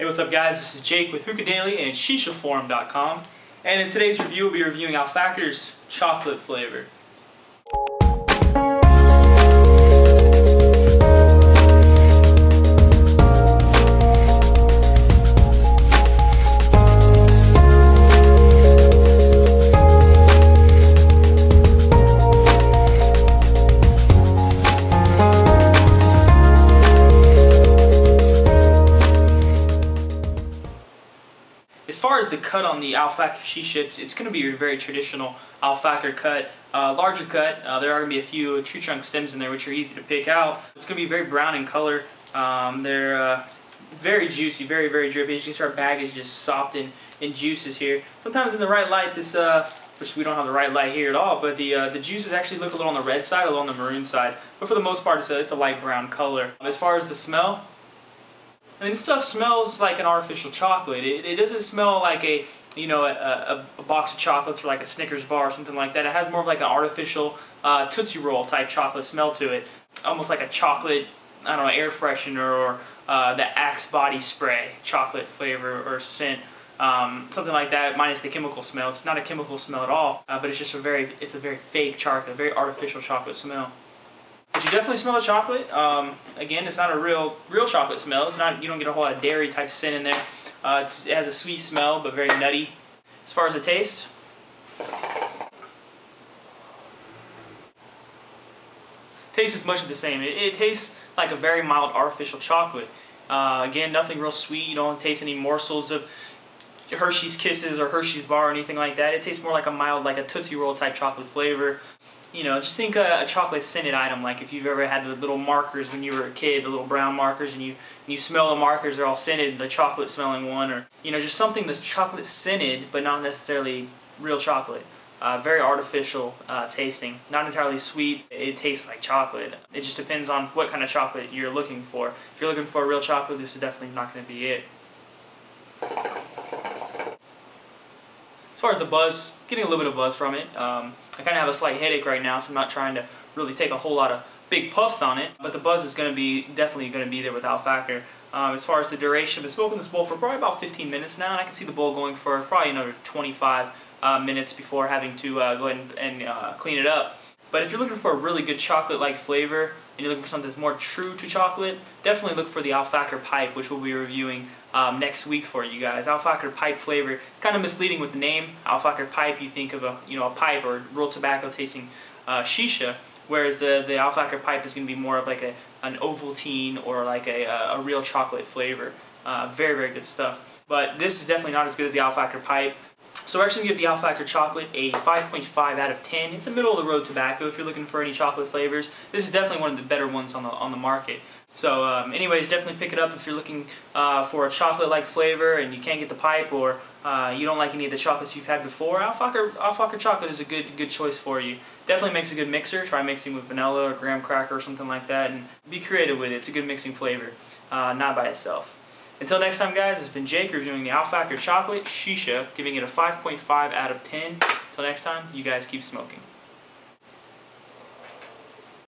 Hey, what's up guys? This is Jake with Hookah Daily and ShishaForum.com. And in today's review, we'll be reviewing Al Fakher's chocolate flavor. The cut on the Al Fakher shisha, it's, going to be your very traditional Al Fakher cut. Uh, larger cut, uh, there are going to be a few tree trunk stems in there which are easy to pick out. It's going to be very brown in color. Um, they're uh, very juicy, very, very drippy. As you can see our bag is just soft in, in juices here. Sometimes in the right light, this, uh, which we don't have the right light here at all, but the, uh, the juices actually look a little on the red side, a little on the maroon side. But for the most part, it's a, it's a light brown color. As far as the smell, I mean, this stuff smells like an artificial chocolate. It, it doesn't smell like a, you know, a, a, box of chocolates or like a Snickers bar or something like that. It has more of like an artificial uh, Tootsie Roll type chocolate smell to it. Almost like a chocolate, I don't know, air freshener or uh, the Axe body spray chocolate flavor or scent. Um, something like that, minus the chemical smell. It's not a chemical smell at all, uh, but it's just a very, it's a very fake chocolate, a very artificial chocolate smell. But you definitely smell the chocolate. Um, again, it's not a real real chocolate smell. It's not you don't get a whole lot of dairy type scent in there. Uh, it has a sweet smell, but very nutty. As far as the taste, tastes is much of the same. It, it, tastes like a very mild artificial chocolate. Uh, again, nothing real sweet. You don't taste any morsels of Hershey's Kisses or Hershey's Bar or anything like that. It tastes more like a mild, like a Tootsie Roll type chocolate flavor you know, just think a, a, chocolate scented item, like if you've ever had the little markers when you were a kid, the little brown markers, and you you smell the markers, they're all scented, the chocolate smelling one, or you know, just something that's chocolate scented, but not necessarily real chocolate. Uh, very artificial uh, tasting, not entirely sweet. It tastes like chocolate. It just depends on what kind of chocolate you're looking for. If you're looking for a real chocolate, this is definitely not going to be it. As far as the buzz, getting a little bit of buzz from it. Um, I kind of have a slight headache right now, so I'm not trying to really take a whole lot of big puffs on it, but the buzz is going to be definitely going to be there with Al Fakher. Um, as far as the duration, I've been smoking this bowl for probably about 15 minutes now, and I can see the bowl going for probably another 25 uh, minutes before having to uh, go ahead and, and uh, clean it up. But if you're looking for a really good chocolate-like flavor, and you're looking for something that's more true to chocolate, definitely look for the Al Fakher Pipe, which we'll be reviewing um, next week for you guys. Al Fakher Pipe flavor, it's kind of misleading with the name. Al Fakher Pipe, you think of a, you know, a pipe or real tobacco tasting uh, shisha, whereas the, the Al Fakher Pipe is going to be more of like a, an Ovaltine or like a, a real chocolate flavor. Uh, very, very good stuff. But this is definitely not as good as the Al Fakher Pipe. So we're actually going to give the Al Fakher chocolate a 5.5 out of 10. It's a middle of the road tobacco if you're looking for any chocolate flavors. This is definitely one of the better ones on the on the market. So um, anyways, definitely pick it up if you're looking uh, for a chocolate-like flavor and you can't get the pipe or uh, you don't like any of the chocolates you've had before. Al Fakher, Al Fakher chocolate is a good good choice for you. Definitely makes a good mixer. Try mixing with vanilla or graham cracker or something like that and be creative with it. It's a good mixing flavor, uh, not by itself. Until next time, guys, it's been Jake reviewing the Al Chocolate Shisha, giving it a 5.5 out of 10. Until next time, you guys keep smoking.